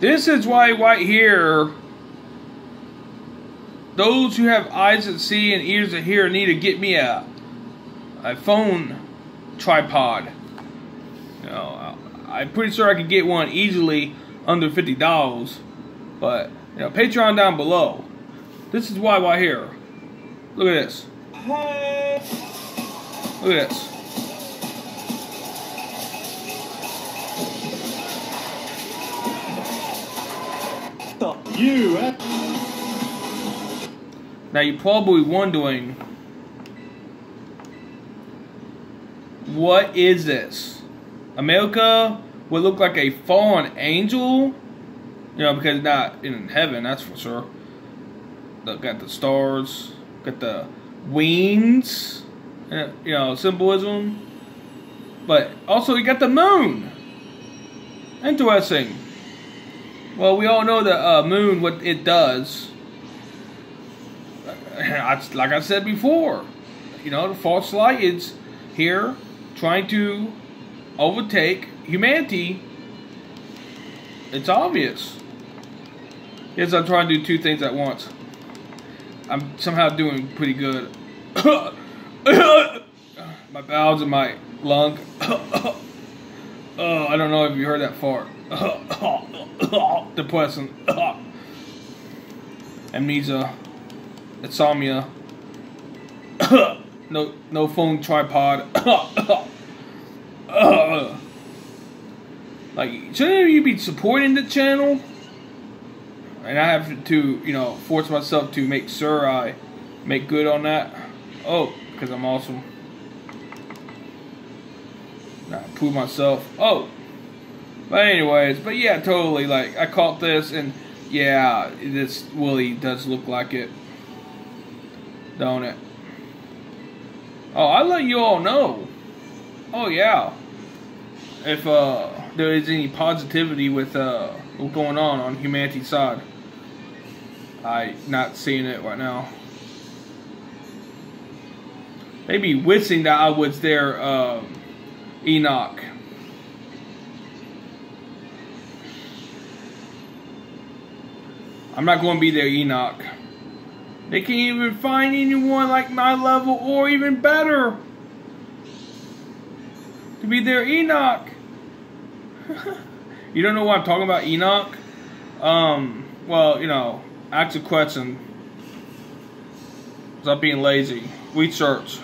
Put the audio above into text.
This is why right here, those who have eyes that see and ears that hear need to get me a, a phone tripod. You know, I'm pretty sure I could get one easily under fifty dollars, but you know, Patreon down below. This is why right here. Look at this. Look at this. You. eh? Now you're probably wondering, what is this? America would look like a fallen angel, you know, because not in heaven, that's for sure. Look got the stars, got the wings, uh, you know, symbolism. But also you got the moon. Interesting. Well, we all know the uh, moon, what it does. Like I said before, you know, the false light is here trying to overtake humanity. It's obvious. Yes, I'm trying to do two things at once. I'm somehow doing pretty good. my bowels and my lung. oh, I don't know if you heard that fart. Depressing. Amnesia. Insomnia. no, no phone tripod. like, shouldn't you be supporting the channel? And I have to, you know, force myself to make sure I make good on that. Oh, because I'm awesome. Now, prove myself. Oh, but anyways, but yeah, totally. Like I caught this, and yeah, this Willie does look like it, don't it? Oh, I let you all know. Oh yeah, if uh there is any positivity with uh what's going on on humanity's side, I not seeing it right now. Maybe wishing that I was there, uh, Enoch. I'm not going to be their Enoch. They can't even find anyone like my level or even better to be their Enoch. you don't know what I'm talking about, Enoch? Um, well, you know, ask a question. Stop being lazy. Research.